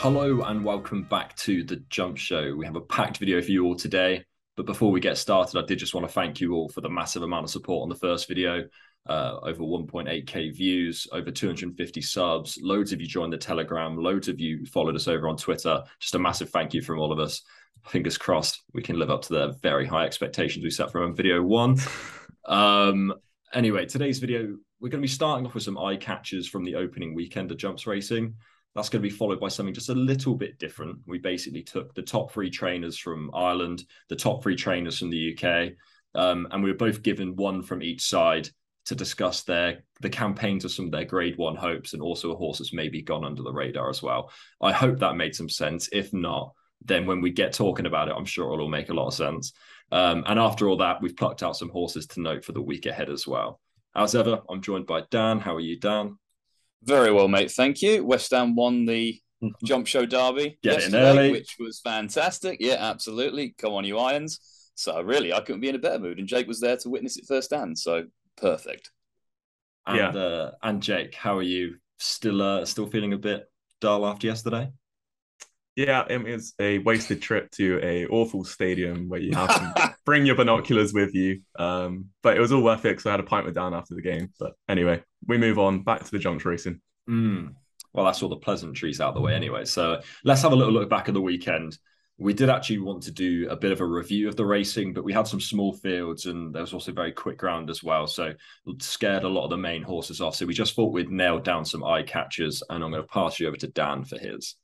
Hello and welcome back to the Jumps Show. We have a packed video for you all today. But before we get started, I did just want to thank you all for the massive amount of support on the first video. Uh, over 1.8k views, over 250 subs. Loads of you joined the Telegram. Loads of you followed us over on Twitter. Just a massive thank you from all of us. Fingers crossed we can live up to the very high expectations we set from video one. Um, anyway, today's video, we're going to be starting off with some eye catchers from the opening weekend of jumps racing. That's going to be followed by something just a little bit different. We basically took the top three trainers from Ireland, the top three trainers from the UK, um, and we were both given one from each side to discuss their the campaigns of some of their grade one hopes and also a horse that's maybe gone under the radar as well. I hope that made some sense. If not, then when we get talking about it, I'm sure it'll all make a lot of sense. Um, and after all that, we've plucked out some horses to note for the week ahead as well. As ever, I'm joined by Dan. How are you, Dan? Very well, mate. Thank you. West Ham won the Jumps Show Derby Get yesterday, which was fantastic. Yeah, absolutely. Come on, you Irons. So really, I couldn't be in a better mood, and Jake was there to witness it firsthand. So perfect. And, yeah. Uh, and Jake, how are you? Still, uh, still feeling a bit dull after yesterday? Yeah, it was a wasted trip to a awful stadium where you have to bring your binoculars with you. Um, but it was all worth it because I had a pint with Dan after the game. But anyway, we move on back to the jumps racing. Mm. Well, that's all the pleasantries out of the way anyway. So let's have a little look back at the weekend. We did actually want to do a bit of a review of the racing, but we had some small fields and there was also very quick ground as well. So scared a lot of the main horses off. So we just thought we'd nail down some eye catchers, and I'm going to pass you over to Dan for his.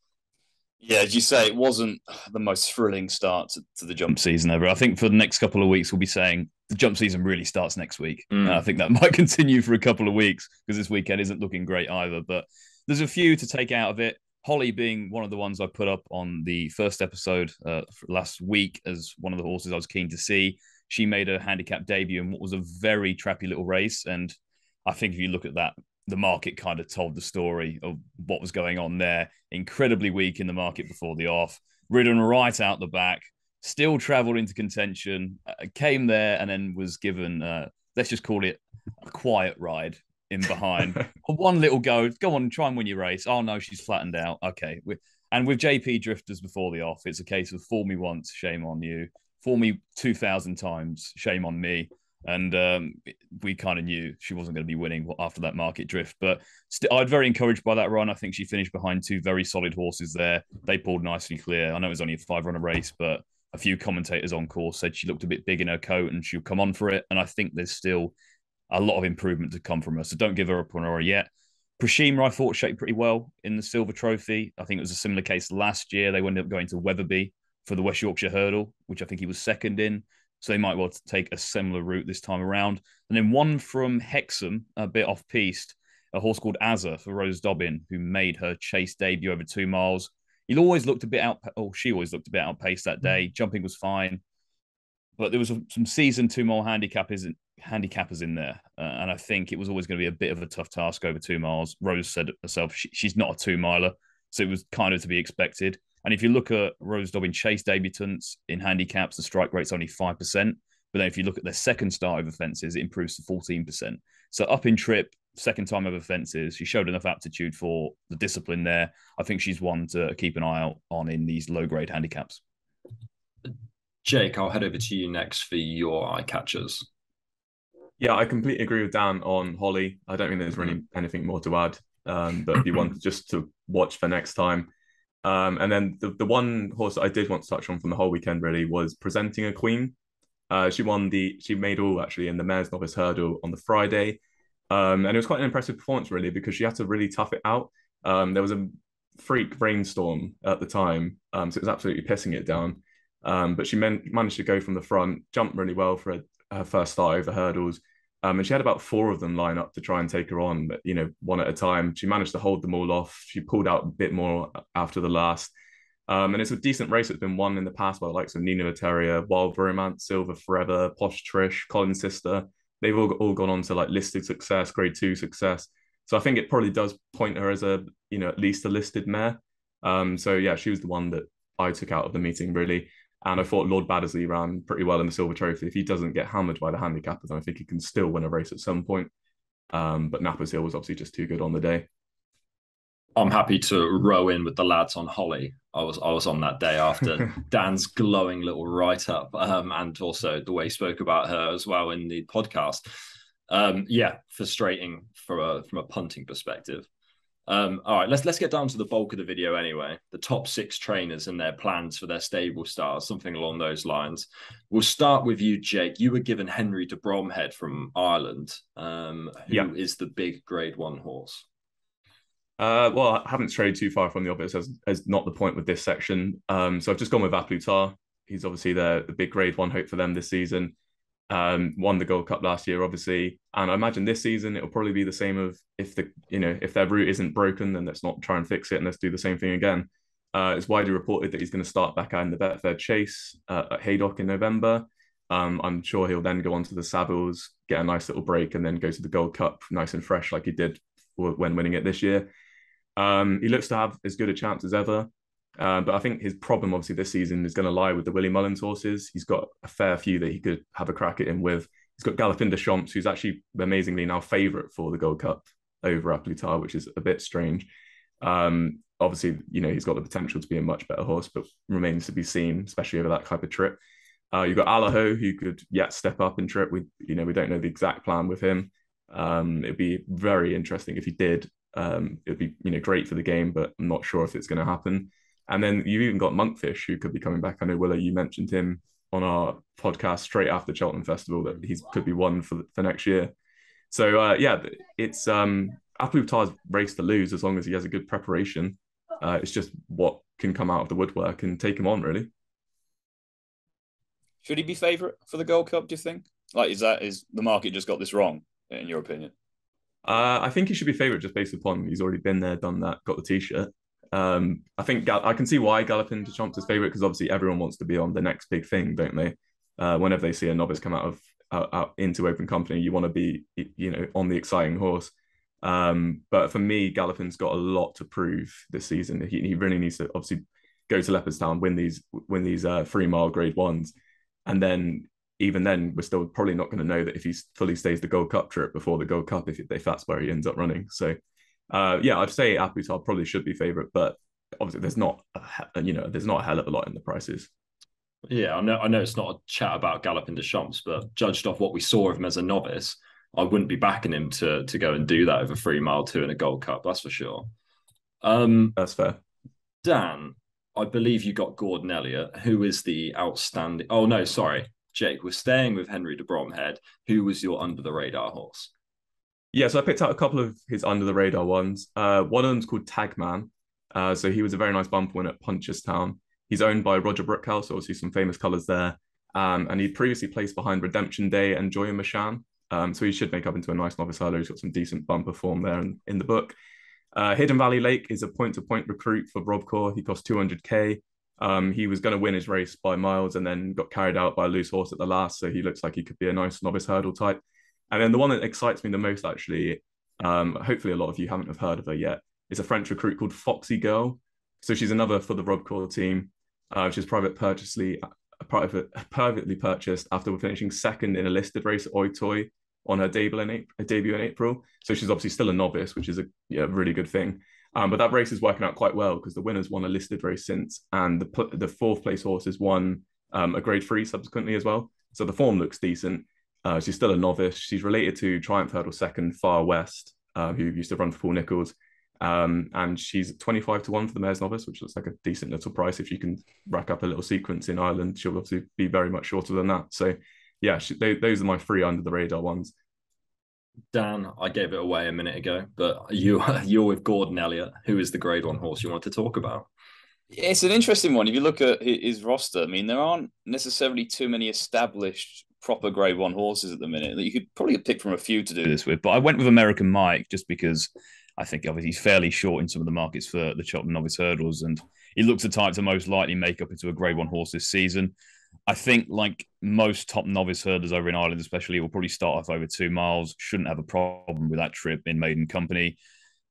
Yeah, as you say, it wasn't the most thrilling start to, to, the jump season ever. I think for the next couple of weeks, we'll be saying the jump season really starts next week. Mm. I think that might continue for a couple of weeks because this weekend isn't looking great either. But there's a few to take out of it. Holly being one of the ones I put up on the first episode uh, last week as one of the horses I was keen to see. She made a handicap debut in what was a very trappy little race. And I think if you look at that the market kind of told the story of what was going on there. Incredibly weak in the market before the off, ridden right out the back, still travelled into contention, uh, came there and then was given, uh, let's just call it a quiet ride in behind. One little go, go on, try and win your race. Oh no, she's flattened out. Okay. And with JP drifters before the off, it's a case of fool me once, shame on you. Fool me 2,000 times, shame on me and um, we kind of knew she wasn't going to be winning after that market drift. But st- i was very encouraged by that run. I think she finished behind two very solid horses there. They pulled nicely clear. I know it was only a five runner race, but a few commentators on course said she looked a bit big in her coat and she'll come on for it. And I think there's still a lot of improvement to come from her. So don't give her up on her yet. Proschema, I thought, shaped pretty well in the Silver Trophy. I think it was a similar case last year. They ended up going to Wetherby for the West Yorkshire Hurdle, which I think he was second in. So they might well take a similar route this time around. And then one from Hexham, a bit off piste, a horse called Azza for Rose Dobbin, who made her chase debut over two miles. He always looked a bit out, oh, she always looked a bit outpaced that day. Mm. Jumping was fine. But there was some season two mile handicappers in, handicappers in there. Uh, and I think it was always going to be a bit of a tough task over two miles. Rose said herself, she, she's not a two miler. So it was kind of to be expected. And if you look at Rose Dobbin Chase debutants in handicaps, the strike rate's only 5%. But then if you look at their second start over fences, it improves to 14%. So up in trip, second time over fences, she showed enough aptitude for the discipline there. I think she's one to keep an eye out on in these low grade handicaps. Jake, I'll head over to you next for your eye catchers. Yeah, I completely agree with Dan on Holly. I don't think there's really anything more to add, um, but if you want just to watch for next time, um, and then the, the one horse I did want to touch on from the whole weekend really was presenting a queen. Uh, she won the she made all actually in the mares' novice hurdle on the Friday, um, and it was quite an impressive performance really because she had to really tough it out. Um, there was a freak rainstorm at the time, um, so it was absolutely pissing it down. Um, but she man- managed to go from the front, jump really well for her first start over hurdles, um, and she had about four of them line up to try and take her on, but you know, one at a time. She managed to hold them all off. She pulled out a bit more after the last. Um, and it's a decent race that's been won in the past by the likes of Nina Materia, Wild Romance, Silver Forever, Posh Trish, Colin's sister. They've all, all gone on to like listed success, grade two success. So I think it probably does point her as a, you know, at least a listed mare. Um, so yeah, she was the one that I took out of the meeting really. And I thought Lord Baddesley ran pretty well in the Silver Trophy. If he doesn't get hammered by the handicappers, I think he can still win a race at some point. Um, but Knappers Hill was obviously just too good on the day. I'm happy to row in with the lads on Holly. I was I was on that day after Dan's glowing little write up, um, and also the way he spoke about her as well in the podcast. Um, yeah, frustrating for a from a punting perspective. Um, all right, let's let's get down to the bulk of the video anyway. The top six trainers and their plans for their stable stars, something along those lines. We'll start with you, Jake. You were given Henry de Bromhead from Ireland, um, who yeah. is the big Grade One horse. Uh, well, I haven't strayed too far from the obvious, as, as not the point with this section. Um, so I've just gone with A Plus He's obviously the, the big Grade One hope for them this season. Um, won the Gold Cup last year, obviously, and I imagine this season it'll probably be the same. Of if the you know if their route isn't broken, then let's not try and fix it and let's do the same thing again. Uh, it's widely reported that he's going to start back out in the Betfair Chase uh, at Haydock in November. Um, I'm sure he'll then go on to the Savills, get a nice little break, and then go to the Gold Cup nice and fresh, like he did when winning it this year. Um, he looks to have as good a chance as ever. Uh, but I think his problem, obviously, this season is going to lie with the Willie Mullins horses. He's got a fair few that he could have a crack at him with. He's got Galopin Des Champs, who's actually amazingly now favourite for the Gold Cup over A Plus Tard, which is a bit strange. Um, obviously, you know, he's got the potential to be a much better horse, but remains to be seen, especially over that type of trip. Uh, you've got Allaho, who could yet step up in trip. We, you know, we don't know the exact plan with him. Um, it'd be very interesting if he did. Um, it'd be, you know, great for the game, but I'm not sure if it's going to happen. And then you've even got Monkfish, who could be coming back. I know Willo, you mentioned him on our podcast straight after Cheltenham Festival that he could be one for for next year. So uh, yeah, it's um, A Plus race to lose as long as he has a good preparation. Uh, it's just what can come out of the woodwork and take him on really. Should he be favourite for the Gold Cup? Do you think? Like, is that is the market just got this wrong in your opinion? Uh, I think he should be favourite just based upon he's already been there, done that, got the t-shirt. Um, I think Gal- I can see why Galopin Des Champs is favourite because obviously everyone wants to be on the next big thing, don't they? Uh, whenever they see a novice come out of out, out into open company, you want to be you know on the exciting horse. Um, but for me, Galopin's got a lot to prove this season. He, he really needs to obviously go to Leopardstown, win these win these uh, three mile grade ones, and then even then we're still probably not going to know that if he fully stays the Gold Cup trip before the Gold Cup if, if that's where he ends up running. So uh, yeah, I'd say A probably should be favorite, but obviously there's not, a, you know, there's not a hell of a lot in the prices. Yeah, I know. I know it's not a chat about Galopin Des Champs, but judged off what we saw of him as a novice, I wouldn't be backing him to to go and do that over three mile two in a Gold Cup. That's for sure. Um, that's fair. Dan, I believe you got Gordon Elliott, who is the outstanding. Oh no, sorry, Jake. We're staying with Henry de Bromhead, who was your under the radar horse. Yeah, so I picked out a couple of his under the radar ones. Uh, one of them's called Tagman. Uh, so he was a very nice bump win at Punchestown. He's owned by Roger Brookhouse, so obviously some famous colours there. Um, and he previously placed behind Redemption Day and Joya Machan. Um, so he should make up into a nice novice hurdler. He's got some decent bumper form there in, in the book. Uh, Hidden Valley Lake is a point-to-point recruit for Robcour. He cost 200k. Um, he was going to win his race by miles and then got carried out by a loose horse at the last. So he looks like he could be a nice novice hurdle type. And then the one that excites me the most, actually, um, hopefully a lot of you haven't have heard of her yet, is a French recruit called Foxy Girl. So she's another for the Rob Robcour team. Uh, she's private purchasely, private, privately purchased after finishing second in a listed race at Auteuil on her debut in, April, debut in April. So she's obviously still a novice, which is a yeah, really good thing. Um, but that race is working out quite well because the winners won a listed race since, and the the fourth place horse has won um, a grade three subsequently as well. So the form looks decent. Uh, she's still a novice. She's related to Triumph Hurdle second Far West, uh, who used to run for Paul Nicholls. Um, and she's 25 to 1 for the mares' novice, which looks like a decent little price. If you can rack up a little sequence in Ireland, she'll obviously be very much shorter than that. So, yeah, she, they, those are my three under the radar ones. Dan, I gave it away a minute ago, but you you're with Gordon Elliott, who is the grade one horse you wanted to talk about. It's an interesting one. If you look at his roster, I mean, there aren't necessarily too many established proper grade one horses at the minute that you could probably pick from a few to do this with. But I went with American Mike just because I think obviously he's fairly short in some of the markets for the Cheltenham Novice Hurdles, and he looks the type to most likely make up into a grade one horse this season. I think, like most top novice hurdlers over in Ireland, especially, will probably start off over two miles. Shouldn't have a problem with that trip in maiden company.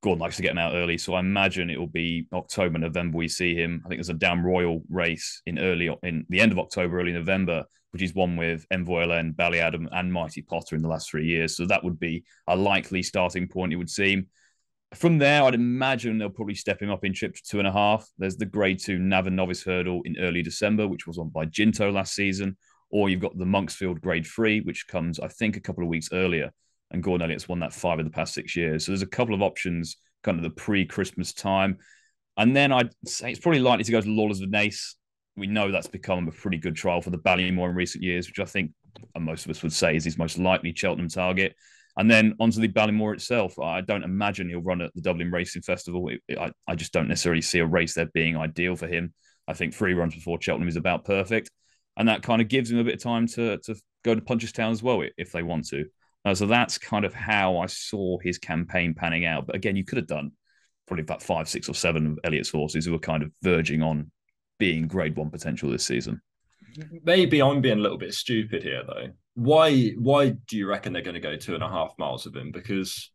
Gordon likes to get him out early, so I imagine it will be October, November. We see him. I think there's a Down Royal race in early in the end of October, early November, which is one with Envoi Allen, Ballyadam, and Mighty Potter in the last three years. So that would be a likely starting point, it would seem. from there, I'd imagine they'll probably step him up in trip to two and a half. There's the grade two Navan Novice Hurdle in early December, which was won by Jinto last season. Or you've got the Monksfield grade three, which comes, I think, a couple of weeks earlier. And Gordon Elliott's won that five of the past six years. So there's a couple of options kind of the pre Christmas time. And then I'd say it's probably likely to go to Lawlor's of Naas. We know that's become a pretty good trial for the Ballymore in recent years, which I think most of us would say is his most likely Cheltenham target. And then onto the Ballymore itself, I don't imagine he'll run at the Dublin Racing Festival. I, I just don't necessarily see a race there being ideal for him. I think three runs before Cheltenham is about perfect. And that kind of gives him a bit of time to, to go to Punchestown as well if they want to. Uh, so that's kind of how I saw his campaign panning out. But again, you could have done probably about five, six, or seven of Elliott's horses who were kind of verging on being grade one potential this season. Maybe I'm being a little bit stupid here, though why why do you reckon they're going to go two and a half miles with him? Because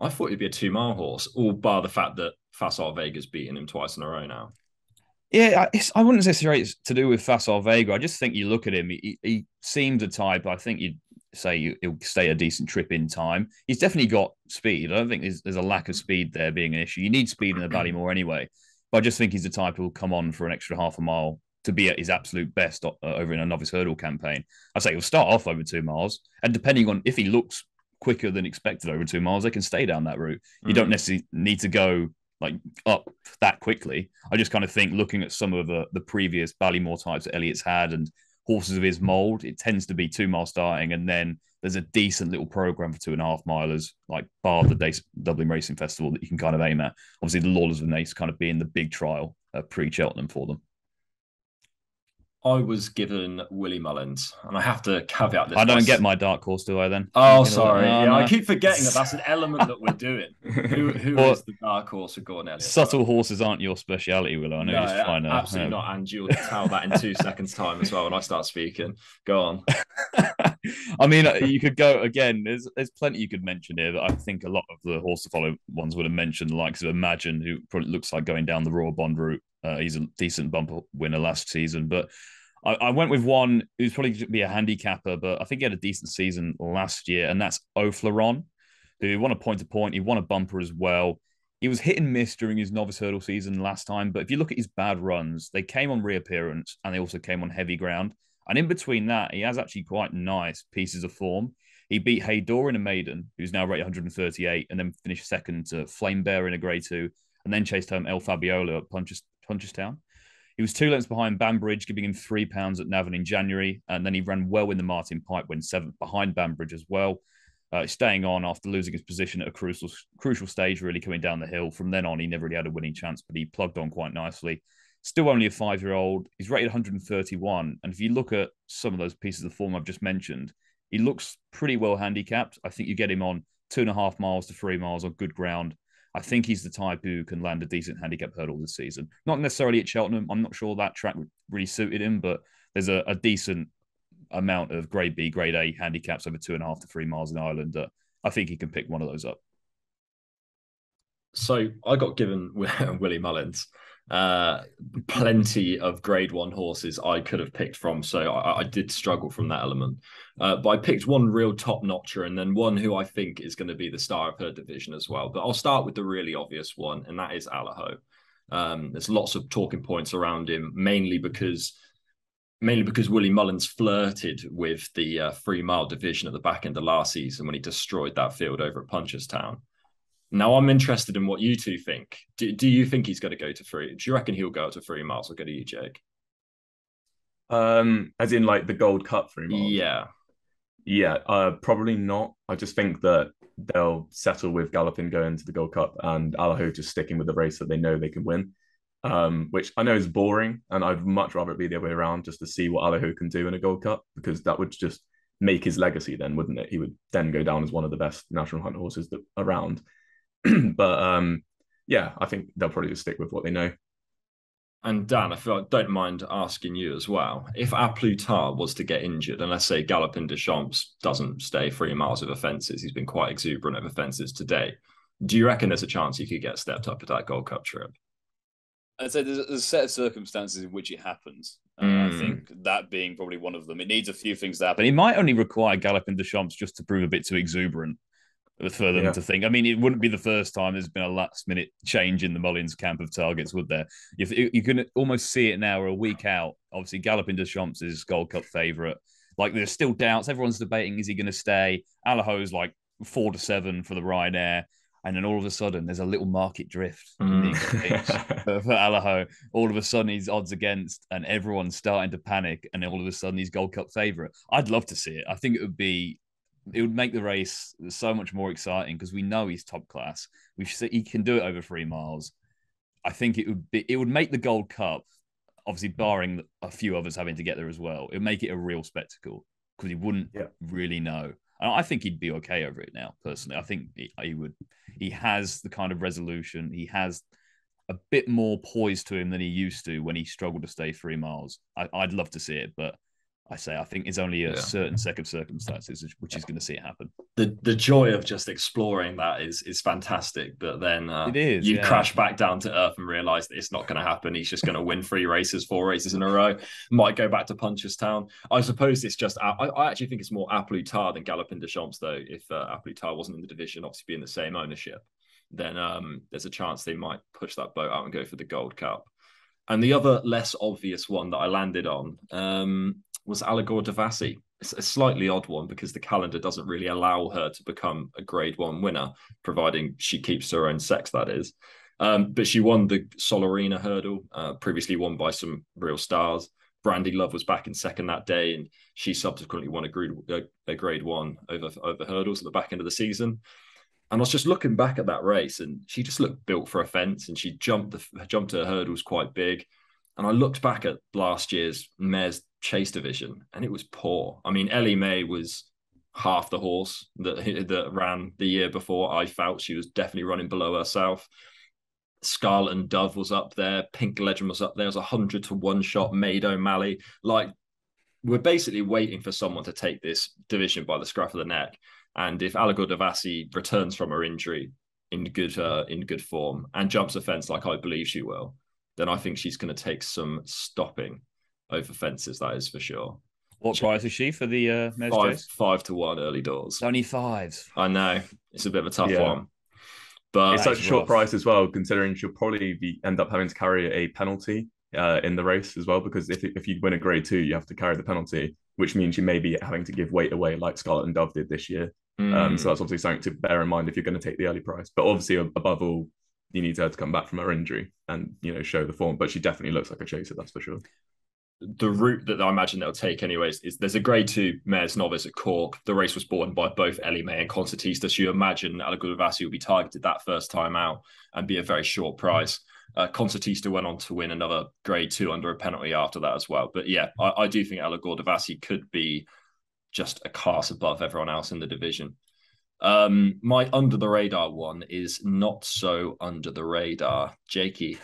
I thought he'd be a two mile horse, all bar the fact that Facile Vega's beaten him twice in a row now. Yeah, I wouldn't say it's to do with Facile Vega. I just think you look at him; he, he seems a type. I think you'd say he'll stay a decent trip in time. He's definitely got speed. I don't think there's, there's a lack of speed there being an issue. You need speed in the Ballymore anyway. But I just think he's the type who'll come on for an extra half a mile to be at his absolute best uh, over in a novice hurdle campaign. I'd say he'll start off over two miles, and depending on if he looks quicker than expected over two miles, they can stay down that route. You mm. don't necessarily need to go like up that quickly. I just kind of think looking at some of the, the previous Ballymore types that Elliott's had and horses of his mold, it tends to be two mile starting, and then there's a decent little program for two and a half milers, like bar the Dublin Racing Festival that you can kind of aim at. Obviously, the Lawlor's of Naas kind of being the big trial uh, pre Cheltenham for them. I was given Willie Mullins, and I have to caveat this. I don't get my dark horse, do I? Then? Oh, you sorry. yeah, no. I keep forgetting that that's an element that we're doing. who who well, is the dark horse of Gordon Elliott? Subtle horses aren't your speciality, Willo. I know no, you're just trying to. Absolutely not, and you'll tell that in two seconds' time as well when I start speaking. Go on. I mean, you could go again. There's there's plenty you could mention here that I think a lot of the horse to follow ones would have mentioned, the likes of Imagine, who probably looks like going down the Royal Bond route. Uh, he's a decent bumper winner last season, but I, I went with one who's probably going to be a handicapper, but I think he had a decent season last year, and that's O'Fleron, who won a point to point. He won a bumper as well. He was hit and miss during his novice hurdle season last time, but if you look at his bad runs, they came on reappearance and they also came on heavy ground. And in between that, he has actually quite nice pieces of form. He beat Haydor in a maiden, who's now rated 138, and then finished second to Flame Bear in a grade two, and then chased home El Fabiolo at Punches, Punchestown. He was two lengths behind Banbridge, giving him three pounds at Navan in January, and then he ran well in the Martin Pipe, when seventh behind Banbridge as well. Uh, staying on after losing his position at a crucial crucial stage, really coming down the hill. From then on, he never really had a winning chance, but he plugged on quite nicely. Still only a five year old. He's rated 131. And if you look at some of those pieces of form I've just mentioned, he looks pretty well handicapped. I think you get him on two and a half miles to three miles on good ground. I think he's the type who can land a decent handicap hurdle this season. Not necessarily at Cheltenham. I'm not sure that track really suited him, but there's a, a decent amount of grade B, grade A handicaps over two and a half to three miles in Ireland that I think he can pick one of those up. So I got given Willie Mullins uh, plenty of grade one horses I could have picked from. So I, I did struggle from that element. Uh, but I picked one real top notcher and then one who I think is going to be the star of her division as well. But I'll start with the really obvious one, and that is Allaho. Um, there's lots of talking points around him, mainly because mainly because Willie Mullins flirted with the uh, three mile division at the back end of last season when he destroyed that field over at Punchestown. Now I'm interested in what you two think. Do, do you think he's going to go to three? Do you reckon he'll go up to three miles or go to you, Jake? Um, as in like the Gold Cup three miles. Yeah, yeah. Uh, probably not. I just think that they'll settle with Galopin going to the Gold Cup and Allaho just sticking with the race that they know they can win. Um, which I know is boring, and I'd much rather it be the other way around, just to see what Allaho can do in a Gold Cup, because that would just make his legacy. Then, wouldn't it? He would then go down as one of the best national hunt horses that, around. but um, yeah, I think they'll probably just stick with what they know. And Dan, if I don't mind asking you as well, if A Plus was to get injured, and let's say Galopin Des Champs doesn't stay three miles of offences, he's been quite exuberant of offences today. Do you reckon there's a chance he could get stepped up at that Gold Cup trip? I'd say there's a set of circumstances in which it happens. Uh, mm. I hmm. think that being probably one of them. It needs a few things to happen. It might only require Galopin Des Champs just to prove a bit too exuberant for them yeah. to think. I mean, it wouldn't be the first time there's been a last minute change in the Mullins camp of targets, would there? If you can almost see it now, we're a week out. Obviously, Galopin Des Champs is Gold Cup favourite. Like, there's still doubts. Everyone's debating: is he going to stay? Allaho's like four to seven for the Ryanair. And then all of a sudden, there's a little market drift mm. for, for Allaho. All of a sudden, he's odds against, and everyone's starting to panic. And all of a sudden, he's Gold Cup favourite. I'd love to see it. I think it would be it would make the race so much more exciting because we know he's top class. We he can do it over three miles. I think it would be it would make the Gold Cup, obviously barring a few others having to get there as well. It would make it a real spectacle because he wouldn't yeah. really know. And I think he'd be okay over it now. Personally, I think he, he would. He has the kind of resolution. He has a bit more poise to him than he used to when he struggled to stay three miles. I, would love to see it, but I say I think is only a yeah. certain set of circumstances which is going to see it happen. The the joy of just exploring that is is fantastic, but then uh, it is. You yeah. crash back down to earth and realize that it's not going to happen. He's just going to win three races, four races in a row. Might go back to Punchestown. I suppose it's just. I, I actually think it's more A than Galopin Des Champs though. If uh, A wasn't in the division, obviously being the same ownership, then um, there's a chance they might push that boat out and go for the Gold Cup. And the other less obvious one that I landed on, um, was Allegorie De Vassy. It's a slightly odd one because the calendar doesn't really allow her to become a grade one winner, providing she keeps her own sex, that is. Um, but she won the Solerina hurdle, uh, previously won by some real stars. Brandy Love was back in second that day, and she subsequently won a grade, a grade one over over hurdles at the back end of the season. And I was just looking back at that race, and she just looked built for a fence, and she jumped the jumped her hurdles quite big. And I looked back at last year's Mares Chase division, and it was poor. I mean, Elimay was half the horse that that ran the year before. I felt she was definitely running below herself. Scarlet and Dove was up there. Pink Legend was up there. It was a hundred to one shot. Maid O'Malley. Like we're basically waiting for someone to take this division by the scruff of the neck. And if Allegorie De Vassy returns from her injury in good uh, in good form and jumps a fence like I believe she will, then I think she's going to take some stopping over fences. That is for sure. What price is she for the uh, five, chase? five to one early doors. only five. I know it's a bit of a tough yeah. one, but it's such a short rough. price as well. Considering she'll probably be end up having to carry a penalty uh, in the race as well, because if if you win a grade two, you have to carry the penalty, which means you may be having to give weight away like Scarlet and Dove did this year. Mm. Um, so that's obviously something to bear in mind if you're going to take the early price. But obviously, above all, you need her to come back from her injury and you know show the form. But she definitely looks like a chaser, that's for sure. The route that I imagine they'll take, anyways, is there's a grade two mares novice at Cork. The race was born by both Elimay and Concertista. So you imagine De Vassy will be targeted that first time out and be a very short price. Uh, Concertista went on to win another grade two under a penalty after that as well. But yeah, I, I do think De Vassy could be just a class above everyone else in the division. Um, my under the radar one is not so under the radar. Jakey,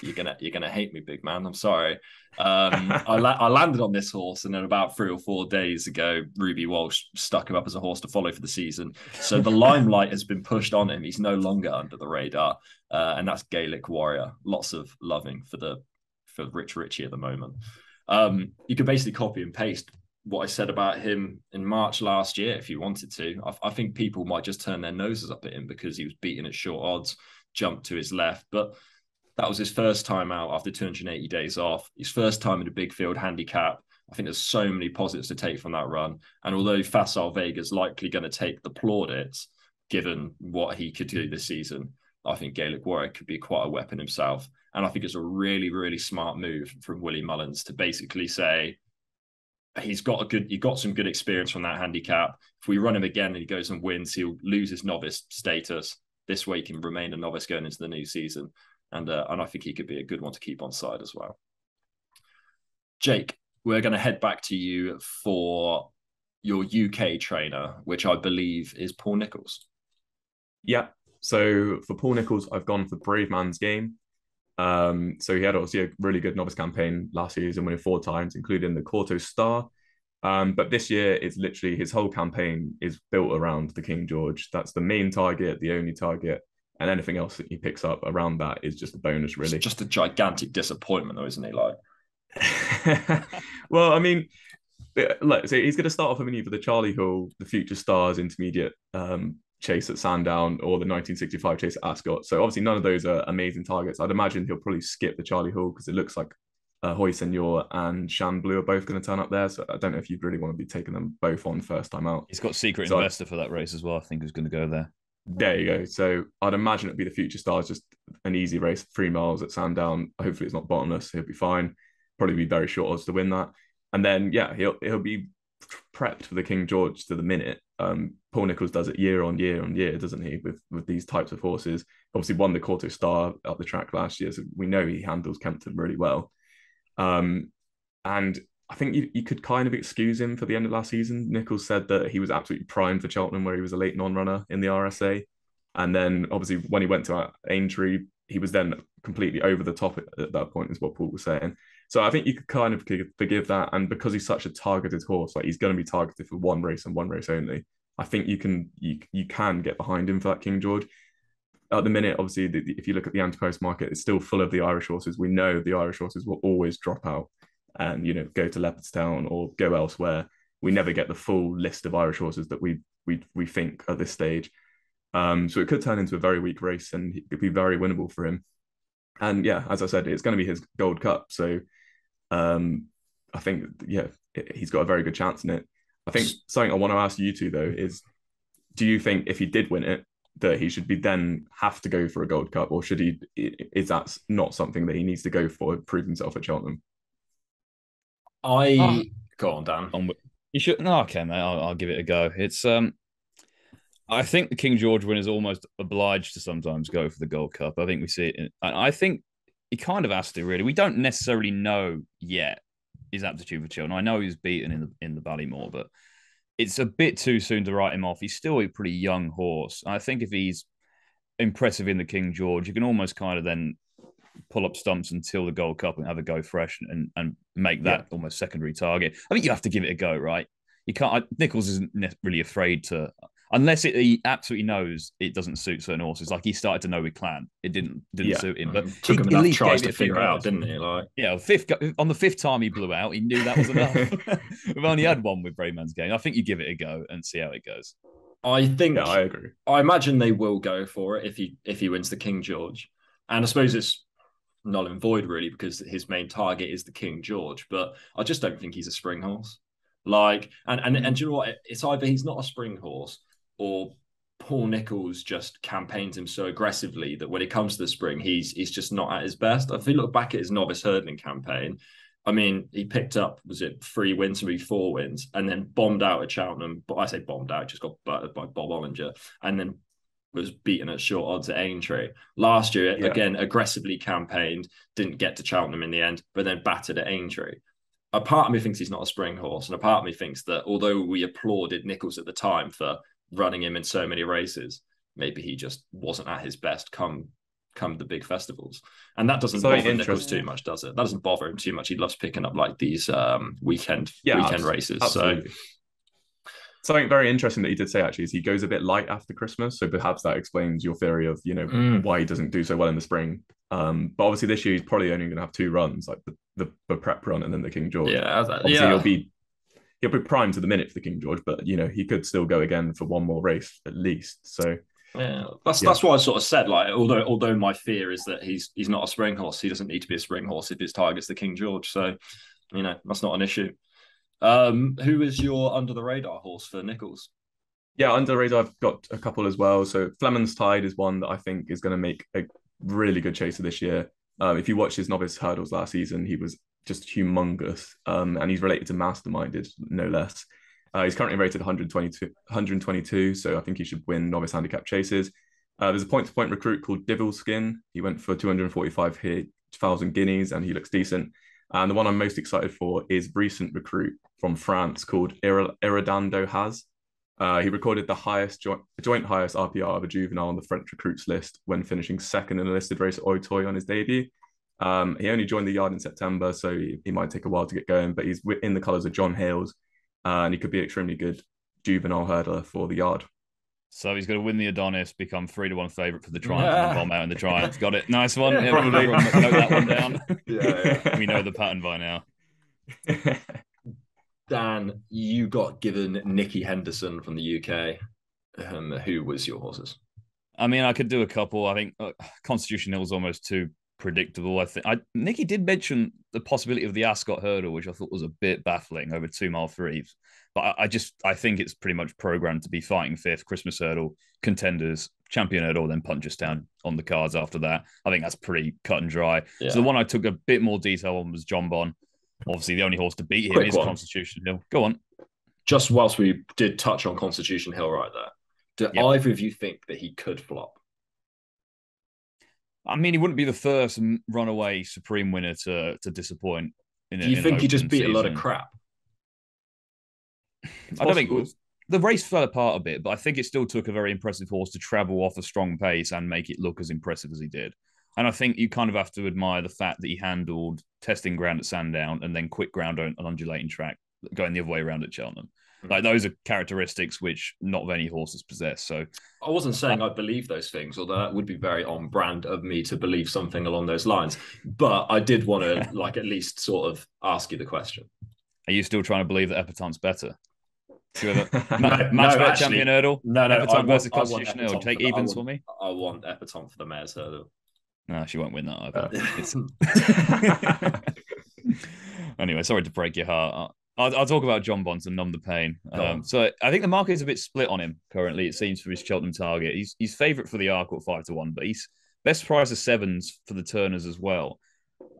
you're gonna you're gonna hate me, big man. I'm sorry. Um, I, la- I landed on this horse, and then about three or four days ago, Ruby Walsh stuck him up as a horse to follow for the season. So the limelight has been pushed on him. He's no longer under the radar, uh, and that's Gaelic Warrior. Lots of loving for the for Rich Richie at the moment. Um, you can basically copy and paste what I said about him in March last year, if you wanted to. I, I, think people might just turn their noses up at him because he was beaten at short odds, jumped to his left. But that was his first time out after 280 days off, his first time in a big field handicap. I think there's so many positives to take from that run. And although Facile Vega's likely going to take the plaudits, given what he could do this season, I think Gaelic Warrior could be quite a weapon himself. And I think it's a really, really smart move from Willie Mullins to basically say, he's got a good he got some good experience from that handicap. If we run him again and he goes and wins, he'll lose his novice status. This way, he can remain a novice going into the new season, and uh, and I think he could be a good one to keep on side as well. Jake, we're going to head back to you for your UK trainer, which I believe is Paul Nicholls. Yeah. So for Paul Nicholls, I've gone for Bravemansgame. Um, so he had obviously a really good novice campaign last season, winning four times, including the Kauto Star. Um, but this year, it's literally his whole campaign is built around the King George. That's the main target, the only target, and anything else that he picks up around that is just a bonus, really. It's just a gigantic disappointment, though, isn't he? Like, well, I mean, look, so he's going to start off, I mean, for the Charlie Hall, the Future Stars Intermediate um, chase at Sandown or the 1965 chase at Ascot. So obviously none of those are amazing targets. I'd imagine he'll probably skip the Charlie Hall because it looks like uh, Hoy Senor and Shan Blue are both going to turn up there. So I don't know if you'd really want to be taking them both on first time out. He's got secret so investor I, for that race as well. I think who's going to go there. There you go. So I'd imagine it'd be the Future Stars, just an easy race, three miles at Sandown. Hopefully it's not bottomless. He'll be fine. Probably be very short odds to win that. And then yeah, he'll he'll be prepped for the King George to the minute. Um, Paul Nicholls does it year on year on year, doesn't he? With with these types of horses. Obviously won the Kauto Star up the track last year, so we know he handles Kempton really well. Um, and I think you, you could kind of excuse him for the end of last season. Nicholls said that he was absolutely primed for Cheltenham, where he was a late non-runner in the RSA, and then obviously when he went to Aintree, he was then completely over the top at that point, is what Paul was saying. So I think you could kind of forgive that, and because he's such a targeted horse, like he's going to be targeted for one race and one race only. I think you can you you can get behind him for that King George at the minute, obviously, the, the, if you look at the anti-post market, it's still full of the Irish horses. We know the Irish horses will always drop out and you know go to Leopardstown or go elsewhere. We never get the full list of Irish horses that we we we think at this stage. Um, so it could turn into a very weak race, and it could be very winnable for him. And yeah, as I said, it's going to be his Gold Cup. So um, I think yeah, he's got a very good chance in it. I think something I want to ask you two though is, do you think if he did win it, that he should be then have to go for a Gold Cup, or should he? Is that not something that he needs to go for prove himself at Cheltenham? I oh. go on, Dan. On, you should no, okay, mate. I'll, I'll give it a go. It's um, I think the King George win is almost obliged to sometimes go for the Gold Cup. I think we see it. In, I think he kind of has to. Really, we don't necessarily know yet his aptitude for Cheltenham. I know he was beaten in the in the Ballymore, but it's a bit too soon to write him off. He's still a pretty young horse. I think if he's impressive in the King George, you can almost kind of then pull up stumps until the Gold Cup and have a go fresh and and make that yeah. almost secondary target. I think you have to give it a go, right? You can't. I, Nicholls isn't really afraid to unless it, he absolutely knows it doesn't suit certain horses. Like he started to know with Clan, it didn't didn't yeah. suit him. Mm. But it took he, him enough tries to figure out, didn't he? Like yeah, fifth on the fifth time he blew out, he knew that was enough. We've only had one with Bravemansgame. I think you give it a go and see how it goes. I think yeah, I agree. I imagine they will go for it if he if he wins the King George, and I suppose it's null and void really because his main target is the King George. But I just don't think he's a spring horse. Like, and and and mm. do you know what? It's either he's not a spring horse or Paul Nicholls just campaigns him so aggressively that when it comes to the spring, he's he's just not at his best. If you look back at his novice hurdling campaign, I mean, he picked up was it three wins, maybe four wins, and then bombed out at Cheltenham. But I say bombed out, just got buttered by Bob Olinger, and then was beaten at short odds at Aintree. Last year, yeah. again, aggressively campaigned, didn't get to Cheltenham in the end, but then battered at Aintree. A part of me thinks he's not a spring horse, and a part of me thinks that although we applauded Nicholls at the time for running him in so many races. Maybe he just wasn't at his best come come the big festivals. And that doesn't so bother Nicholls too much, does it? That doesn't bother him too much. He loves picking up like these um, weekend yeah, weekend races. Absolutely. So something very interesting that he did say actually is he goes a bit light after Christmas. So perhaps that explains your theory of, you know, mm. why he doesn't do so well in the spring. Um, but obviously this year he's probably only gonna have two runs, like the, the, the prep run and then the King George. Yeah, obviously yeah. he'll be he'll be primed to the minute for the King George, but you know he could still go again for one more race at least. So yeah, that's yeah. that's what I sort of said. Like, although although my fear is that he's he's not a spring horse, he doesn't need to be a spring horse if his target's the King George. So, you know, that's not an issue. Um, who is your under the radar horse for Nicholls? Yeah, under the radar, I've got a couple as well. So Fleming's Tide is one that I think is going to make a really good chaser this year. Um, if you watch his novice hurdles last season, he was just humongous. Um, and he's related to Masterminded, no less. Uh, he's currently rated 122, 122, so I think he should win novice handicap chases. Uh, there's a point-to-point recruit called Skin. He went for 245,000 guineas, and he looks decent. And the one I'm most excited for is recent recruit from France called Iridando Has. Uh, he recorded the highest joint, joint highest RPR of a juvenile on the French recruits list when finishing second in a listed race at Auteuil on his debut. Um, he only joined the yard in September, so he, he, might take a while to get going, but he's in the colours of John Hales, uh, and he could be extremely good juvenile hurdler for the yard. So he's going to win the Adonis, become three to one favourite for the Triumph, yeah. and bomb out in the Triumph. Got it. Nice one. Yeah, probably. Note that one down. yeah, yeah. we know the pattern by now. Dan, you got given Nicky Henderson from the UK. Um, who was your horses? I mean, I could do a couple. I think uh, Constitution Hill is almost too predictable. I think I, Nicky did mention the possibility of the Ascot hurdle, which I thought was a bit baffling over two mile threes. But I, I just I think it's pretty much programmed to be fighting fifth, Christmas hurdle, contenders, champion hurdle, then Punchestown on the cards after that. I think that's pretty cut and dry. Yeah. So the one I took a bit more detail on was Jonbon. Obviously, the only horse to beat him Quick is one. Constitution Hill. Go on. Just whilst we did touch on Constitution Hill right there, do yep. either of you think that he could flop? I mean, he wouldn't be the first runaway supreme winner to to disappoint. In do you think he just beat season. a lot of crap? I don't think was, the race fell apart a bit, but I think it still took a very impressive horse to travel off a strong pace and make it look as impressive as he did. And I think you kind of have to admire the fact that he handled testing ground at Sandown and then quick ground on an undulating track going the other way around at Cheltenham. Mm. Like those are characteristics which not many horses possess. So I wasn't saying I believe those things, although that would be very on brand of me to believe something along those lines. But I did want to like at least sort of ask you the question. Are you still trying to believe that Epatante's better? no, match no, actually, champion hurdle. No, no, Epatante versus Constitution hurdle. Take for evens want, for me. I want Epatante for the mares' hurdle. No, she won't win that either. anyway, sorry to break your heart. I'll, I'll, talk about Jonbon to numb the pain. Um, so I think the market is a bit split on him currently. It seems for his Cheltenham target. He's he's favourite for the Arkle at five to one, but he's best price of sevens for the Turners as well.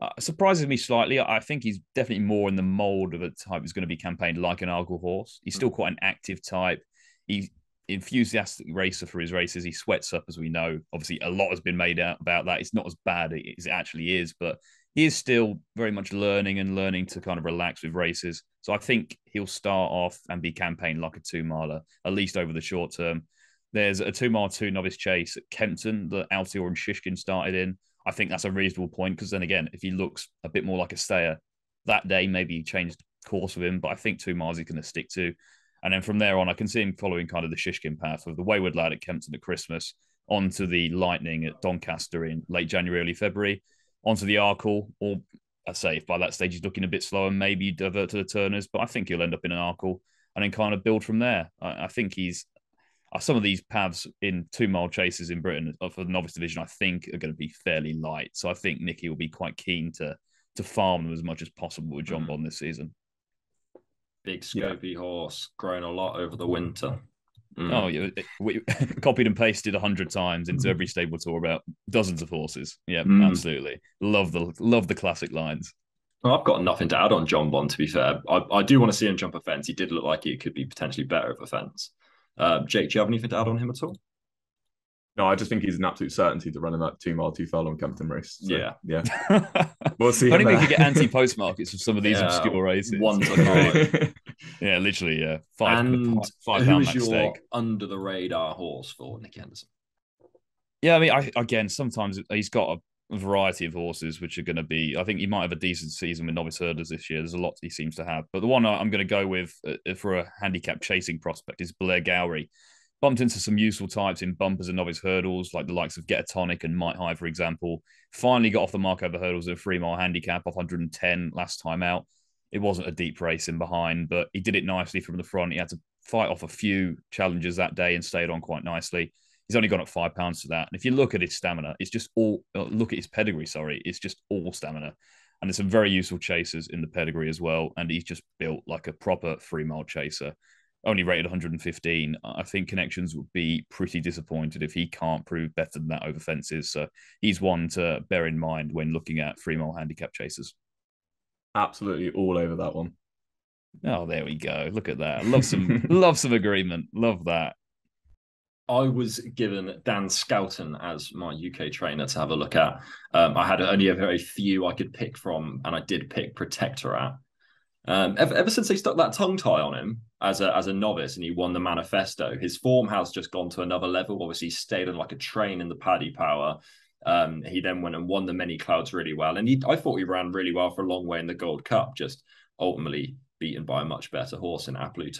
Uh, surprises me slightly. I think he's definitely more in the mold of a type who's going to be campaigned like an Arkle horse. He's still quite an active type. He's enthusiastic racer for his races. He sweats up, as we know. Obviously, a lot has been made out about that. It's not as bad as it actually is, but he is still very much learning and learning to kind of relax with races. So I think he'll start off and be campaigned like a two miler, at least over the short term. There's a two mile two novice chase at Kempton that Altior and Shishkin started in. I think that's a reasonable point because then again, if he looks a bit more like a stayer that day, maybe he changed course with him. But I think two miles he's going to stick to. And then from there on, I can see him following kind of the Shishkin path of the Wayward Lad at Kempton at Christmas, onto the Lightning at Doncaster in late January, early February, onto the Arkle, or I say if by that stage he's looking a bit slower, maybe divert to the Turners, but I think he'll end up in an Arkle and then kind of build from there. I, I think he's uh, some of these paths in two mile chases in Britain uh, for the novice division, I think, are going to be fairly light. So I think Nicky will be quite keen to to farm them as much as possible with John mm. Bond this season. Big scopy yeah. horse, grown a lot over the winter. Mm. Oh, yeah. We copied and pasted a hundred times into every stable tour about dozens of horses. Yeah, mm. absolutely. Love the love the classic lines. Well, I've got nothing to add on Jonbon. To be fair, I, I do want to see him jump a fence. He did look like he could be potentially better of a fence. Uh, Jake, do you have anything to add on him at all? No, I just think he's an absolute certainty to run in that two mile, two furlong Kempton race. So, yeah, yeah. we'll see. I think we could get anti postmarkets of some of these yeah, obscure races. One to yeah, literally, yeah. Five, and five who is your stake. under the radar horse for Nicky Henderson? Yeah, I mean, I, again, sometimes he's got a variety of horses which are going to be. I think he might have a decent season with novice herders this year. There's a lot he seems to have, but the one I'm going to go with uh, for a handicap chasing prospect is Blair Gowrie bumped into some useful types in bumpers and novice hurdles, like the likes of Get a Tonic and Might High, for example. Finally got off the mark over hurdles at a three mile handicap off 110 last time out. It wasn't a deep race in behind, but he did it nicely from the front. He had to fight off a few challenges that day and stayed on quite nicely. He's only gone up five pounds to that. And if you look at his stamina, it's just all uh, look at his pedigree. Sorry, it's just all stamina. And there's some very useful chasers in the pedigree as well. And he's just built like a proper three mile chaser only rated 115. I think connections would be pretty disappointed if he can't prove better than that over fences. So he's one to bear in mind when looking at three mile handicap chasers. Absolutely all over that one. Oh, there we go. Look at that. Love some love some agreement. Love that. I was given Dan Skelton as my UK trainer to have a look at. Um, I had only a very few I could pick from, and I did pick Protektorat. Um, ever, ever since they stuck that tongue tie on him as a as a novice and he won the manifesto, his form has just gone to another level. Obviously, he stayed on like a train in the Paddy Power. Um, he then went and won the many clouds really well, and he I thought he ran really well for a long way in the Gold Cup. Just ultimately beaten by a much better horse in A Plus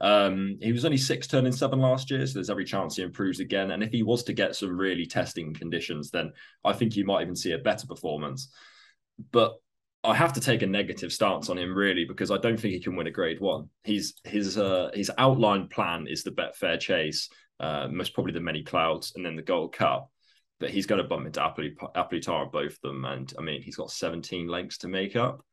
Um, he was only six turning seven last year, so there's every chance he improves again. And if he was to get some really testing conditions, then I think you might even see a better performance. But I have to take a negative stance on him really because I don't think he can win a Grade One. He's his uh, his outline plan is the Betfair Chase, uh, most probably the Many Clouds, and then the Gold Cup. But he's going to bump into A Plus Tard both of them, and I mean he's got 17 lengths to make up.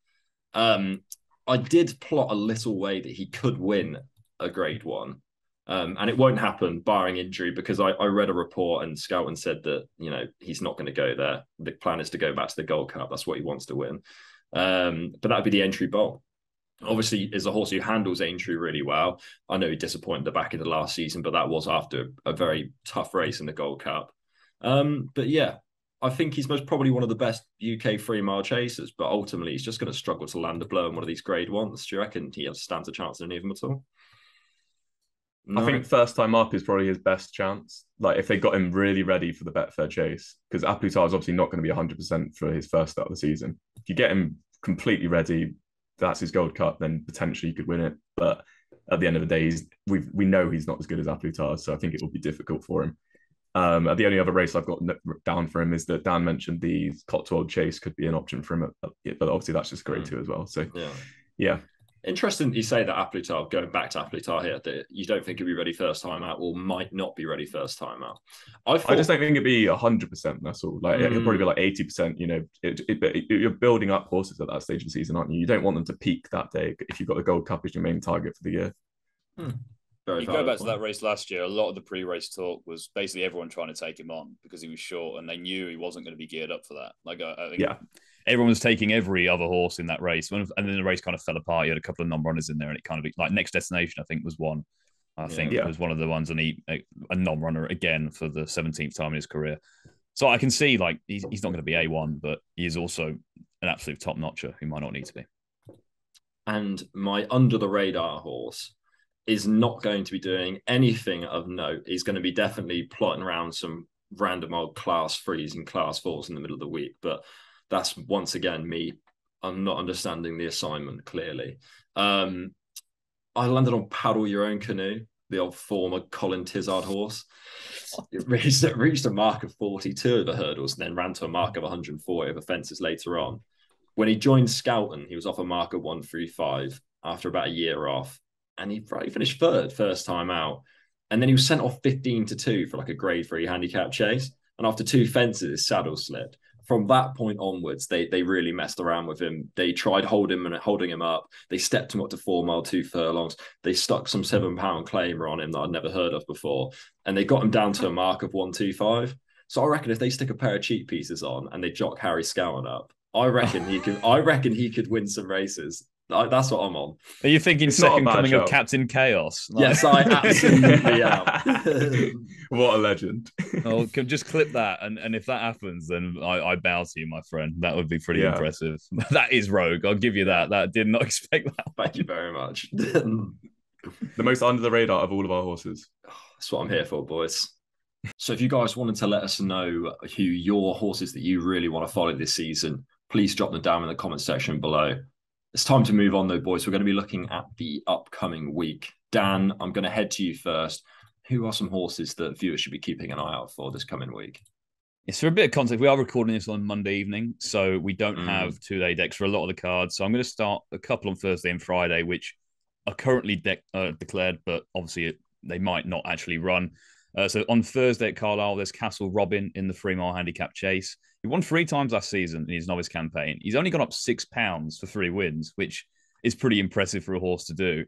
Um, I did plot a little way that he could win a Grade One, um, and it won't happen barring injury because I, I read a report and Skelton said that you know he's not going to go there. The plan is to go back to the Gold Cup. That's what he wants to win. Um, but that would be the Aintree Bowl. Obviously, is a horse who handles Aintree really well. I know he disappointed the back of the last season, but that was after a very tough race in the Gold Cup. Um, but yeah, I think he's most probably one of the best UK three mile chasers, but ultimately he's just going to struggle to land a blow in one of these grade ones. Do you reckon he stands a chance in any of them at all? No. I think first time up is probably his best chance. Like if they got him really ready for the Betfair chase, because A Plus Tard is obviously not going to be 100% for his first start of the season. If you get him completely ready, that's his Gold Cup, then potentially he could win it. But at the end of the day, we we know he's not as good as A Plus Tard, so I think it will be difficult for him. Um, the only other race I've got down for him is that Dan mentioned the Cotswold Chase could be an option for him, but obviously that's just grade mm. two as well. So yeah, yeah, Interesting you say that A Plus Tard, going back to A Plus Tard here, that you don't think he'll be ready first time out or might not be ready first time out. I, thought... I just don't think it'd be 100%. That's all. Like, mm. it'll probably be like 80%. You know, it, it, it, you're building up horses at that stage of the season, aren't you? You don't want them to peak that day if you've got the Gold Cup as your main target for the year. Hmm. Very you go back to that race last year. A lot of the pre-race talk was basically everyone trying to take him on because he was short, and they knew he wasn't going to be geared up for that. Like I, I think, yeah, everyone was taking every other horse in that race, and then the race kind of fell apart. You had a couple of non-runners in there, and it kind of like next destination. I think was one. I yeah, think yeah. it was one of the ones, and he a non-runner again for the seventeenth time in his career. So I can see like he's, he's not going to be a one, but he is also an absolute top notcher who might not need to be. And my under the radar horse is not going to be doing anything of note. He's going to be definitely plotting around some random old class threes and class fours in the middle of the week. But that's once again me. I'm not understanding the assignment clearly. Um, I landed on paddle your own canoe, the old former Colin Tizzard horse. It reached, it reached a mark of 42 over hurdles and then ran to a mark of 104 over fences later on. When he joined Skelton, he was off a mark of 135 after about a year off and he probably finished third first time out. And then he was sent off 15 to 2 for like a grade three handicap chase. And after two fences, his saddle slipped. From that point onwards, they they really messed around with him. They tried holding him and holding him up. They stepped him up to four mile two furlongs. They stuck some seven pound claimer on him that I'd never heard of before, and they got him down to a mark of one two five. So I reckon if they stick a pair of cheap pieces on and they jock Harry Scowen up, I reckon he could. I reckon he could win some races that's what I'm on. Are you thinking it's second coming of Captain Chaos? Like... Yes, I absolutely am. what a legend. oh, can just clip that, and, and if that happens, then I, I bow to you, my friend. That would be pretty yeah. impressive. that is rogue. I'll give you that. That did not expect that. Thank you very much. the most under the radar of all of our horses. That's what I'm here for, boys. So, if you guys wanted to let us know who your horses that you really want to follow this season, please drop them down in the comment section below. It's time to move on, though, boys. We're going to be looking at the upcoming week. Dan, I'm going to head to you first. Who are some horses that viewers should be keeping an eye out for this coming week? Yes, for a bit of context, we are recording this on Monday evening, so we don't mm. have two day decks for a lot of the cards. So I'm going to start a couple on Thursday and Friday, which are currently de- uh, declared, but obviously it, they might not actually run. Uh, so on Thursday at Carlisle, there's Castle Robin in the three mile handicap chase. He won three times last season in his novice campaign. He's only gone up six pounds for three wins, which is pretty impressive for a horse to do.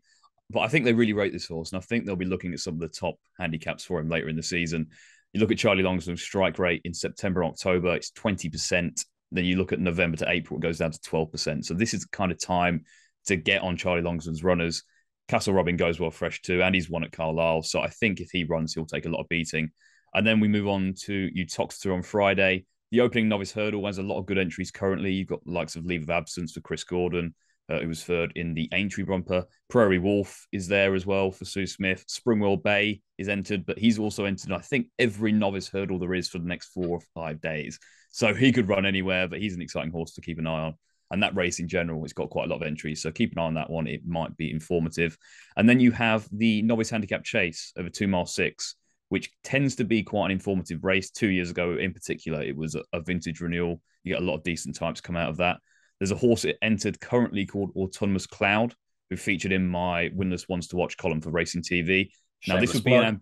But I think they really rate this horse, and I think they'll be looking at some of the top handicaps for him later in the season. You look at Charlie Longsdon's strike rate in September, October, it's 20%. Then you look at November to April, it goes down to 12%. So this is the kind of time to get on Charlie Longsdon's runners Castle Robin goes well fresh too, and he's won at Carlisle. So I think if he runs, he'll take a lot of beating. And then we move on to Uttoxeter on Friday. The opening novice hurdle has a lot of good entries currently. You've got the likes of Leave of Absence for Chris Gordon, uh, who was third in the Aintree bumper. Prairie Wolf is there as well for Sue Smith. Springwell Bay is entered, but he's also entered, I think, every novice hurdle there is for the next four or five days. So he could run anywhere, but he's an exciting horse to keep an eye on and that race in general has got quite a lot of entries. So keep an eye on that one. It might be informative. And then you have the novice handicap chase over two mile six, which tends to be quite an informative race. Two years ago, in particular, it was a, vintage renewal. You get a lot of decent types come out of that. There's a horse it entered currently called Autonomous Cloud, who featured in my winless ones to watch column for Racing TV. Now, Shameless this would be an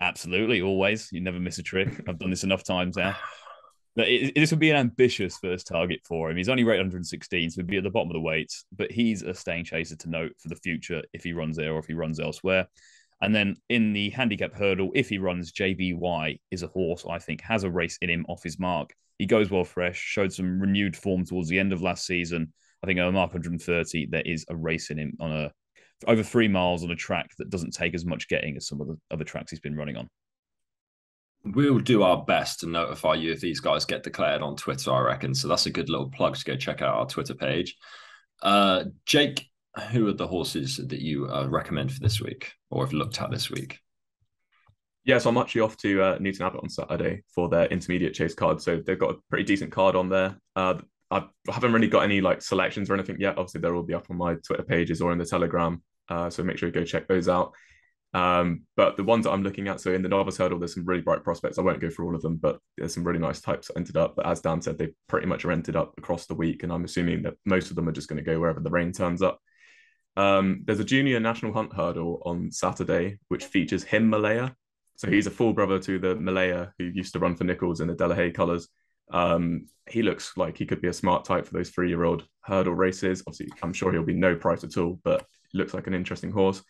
absolutely always. You never miss a trick. I've done this enough times now. This would be an ambitious first target for him. He's only rated 116, so he'd be at the bottom of the weights. But he's a staying chaser to note for the future if he runs there or if he runs elsewhere. And then in the handicap hurdle, if he runs, JBY is a horse I think has a race in him off his mark. He goes well fresh, showed some renewed form towards the end of last season. I think a mark 130, there is a race in him on a over three miles on a track that doesn't take as much getting as some of the other tracks he's been running on. We'll do our best to notify you if these guys get declared on Twitter, I reckon. So that's a good little plug to go check out our Twitter page. Uh, Jake, who are the horses that you uh, recommend for this week or have looked at this week? Yeah, so I'm actually off to uh, Newton Abbot on Saturday for their intermediate chase card. So they've got a pretty decent card on there. Uh, I haven't really got any like selections or anything yet. Obviously, they'll all be up on my Twitter pages or in the Telegram. Uh, so make sure you go check those out. Um, but the ones that I'm looking at, so in the novice hurdle, there's some really bright prospects. I won't go through all of them, but there's some really nice types that entered up. But as Dan said, they pretty much are entered up across the week, and I'm assuming that most of them are just going to go wherever the rain turns up. Um, there's a junior national hunt hurdle on Saturday, which features him Malaya. So he's a full brother to the Malaya who used to run for Nicholls in the Delahaye colours. Um, he looks like he could be a smart type for those three-year-old hurdle races. Obviously, I'm sure he'll be no price at all, but looks like an interesting horse.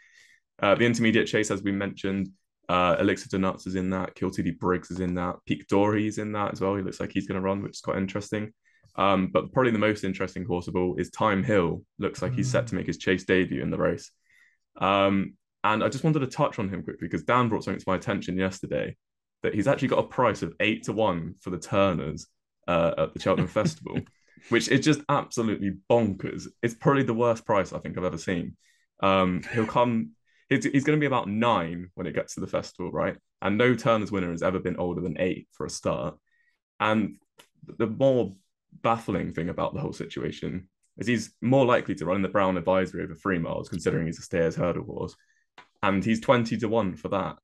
Uh, the intermediate chase, as we mentioned, uh, Elixir de Nutz is in that. Kiltidi Briggs is in that. Pic D'Orhy is in that as well. He looks like he's going to run, which is quite interesting. Um, but probably the most interesting horse of all is Thyme Hill. Looks like he's set to make his chase debut in the race. Um, and I just wanted to touch on him quickly because Dan brought something to my attention yesterday that he's actually got a price of eight to one for the Turners uh, at the Cheltenham Festival, which is just absolutely bonkers. It's probably the worst price I think I've ever seen. Um, he'll come, he's, he's going to be about nine when it gets to the festival, right? And no Turners winner has ever been older than eight for a start. And the more baffling thing about the whole situation is he's more likely to run in the Brown Advisory over three miles, considering he's a Stayers' hurdle horse, and he's twenty to one for that.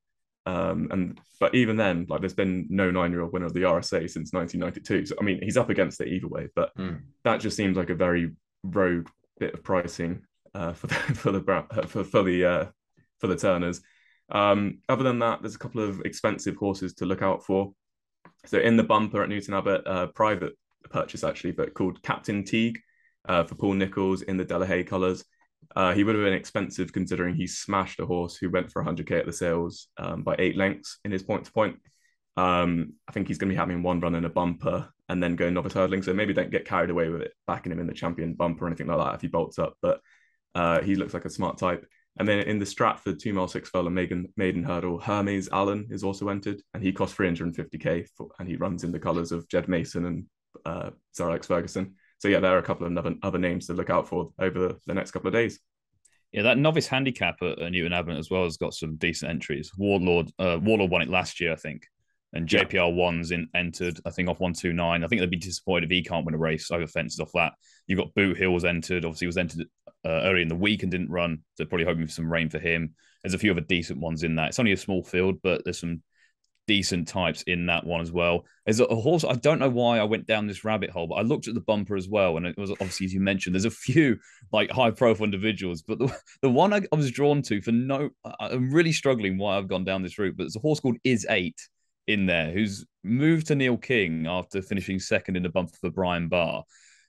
Um, and but even then, like there's been no nine-year-old winner of the RSA since 1992. So I mean, he's up against it either way. But Mm. that just seems like a very rogue bit of pricing uh, for the for the Brown- uh, for for the uh, for the Turners. Um, other than that, there's a couple of expensive horses to look out for. So in the bumper at Newton Abbot, uh, private purchase actually, but called Captain Teague uh, for Paul Nicholls in the Delahaye colours. Uh, he would have been expensive considering he smashed a horse who went for 100k at the sales um, by eight lengths in his point to point. Um, I think he's going to be having one run in a bumper and then going novice hurdling. So maybe don't get carried away with it, backing him in the champion bumper or anything like that if he bolts up. But uh, he looks like a smart type. And then in the Stratford two mile six furlong maiden, maiden hurdle, Hermes Allen is also entered, and he costs 350k, for, and he runs in the colours of Ged Mason and uh, Sir Alex Ferguson. So yeah, there are a couple of other, other names to look out for over the next couple of days. Yeah, that novice handicap at Newton Abbot as well has got some decent entries. Warlord, uh, Warlord won it last year, I think, and Yeah. JPR ones in entered. I think off one two nine. I think they'd be disappointed if he can't win a race over fences off that. You've got Boot Hills entered. Obviously, he was entered uh, early in the week and didn't run. So probably hoping for some rain for him. There's a few other decent ones in that. It's only a small field, but there's some decent types in that one as well. There's a, horse. I don't know why I went down this rabbit hole, but I looked at the bumper as well, and it was obviously as you mentioned. There's a few like high profile individuals, but the the one I, I was drawn to for no, I'm really struggling why I've gone down this route. But there's a horse called Is Eight in there who's moved to Neil King after finishing second in the bumper for Brian Barr.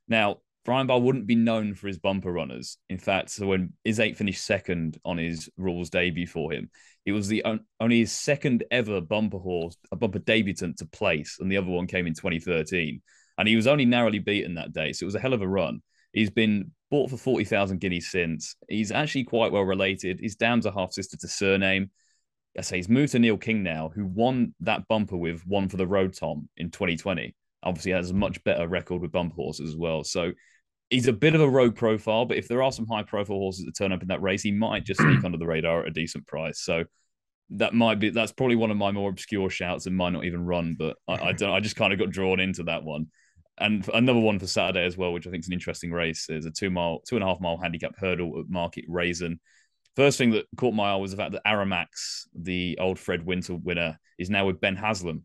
Now. Brian Barr wouldn't be known for his bumper runners. In fact, so when Eight finished second on his rules debut for him, it was the on- only his second ever bumper horse, a bumper debutant to place, and the other one came in 2013. And he was only narrowly beaten that day, so it was a hell of a run. He's been bought for 40,000 guineas since. He's actually quite well related. His dam's a half sister to surname. I say he's moved to Neil King now, who won that bumper with one for the Road Tom in 2020. Obviously, has a much better record with bumper horses as well. So he's a bit of a rogue profile, but if there are some high profile horses that turn up in that race, he might just sneak under the radar at a decent price. So that might be that's probably one of my more obscure shouts and might not even run, but I, I don't I just kind of got drawn into that one. And another one for Saturday as well, which I think is an interesting race, is a two mile, two and a half mile handicap hurdle at Market Rasen. First thing that caught my eye was the fact that Aramax, the old Fred Winter winner, is now with Ben Haslam,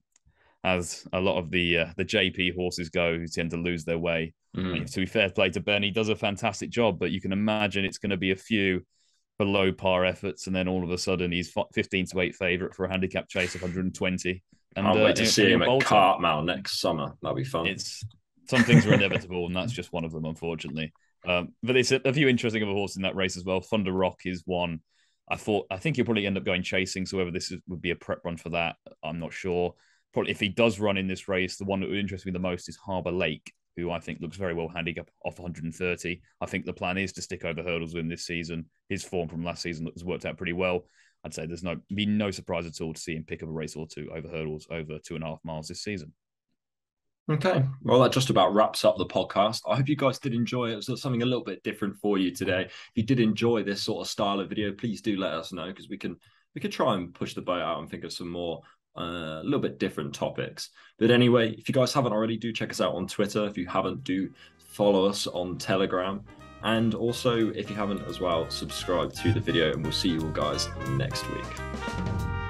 as a lot of the uh, the JP horses go, who tend to lose their way. Mm. To be fair play to Ben, he does a fantastic job, but you can imagine it's going to be a few below par efforts, and then all of a sudden he's 15 to 8 favourite for a handicap chase of 120. And, I'll uh, wait to see him at Cartmel next summer. That'll be fun. It's some things are inevitable, and that's just one of them, unfortunately. Um, but there's a, a, few interesting other horses in that race as well. Thunder Rock is one. I thought I think he'll probably end up going chasing. So whether this is, would be a prep run for that, I'm not sure. Probably if he does run in this race, the one that would interest me the most is Harbour Lake, who I think looks very well handicapped off 130. I think the plan is to stick over hurdles with him this season. His form from last season has worked out pretty well. I'd say there's no be no surprise at all to see him pick up a race or two over hurdles over two and a half miles this season. Okay, well, that just about wraps up the podcast. I hope you guys did enjoy it. It was something a little bit different for you today. If you did enjoy this sort of style of video, please do let us know because we can we could try and push the boat out and think of some more a little bit different topics. But anyway, if you guys haven't already, do check us out on Twitter. If you haven't, do follow us on Telegram. And also, if you haven't as well, subscribe to the video, and we'll see you all guys next week.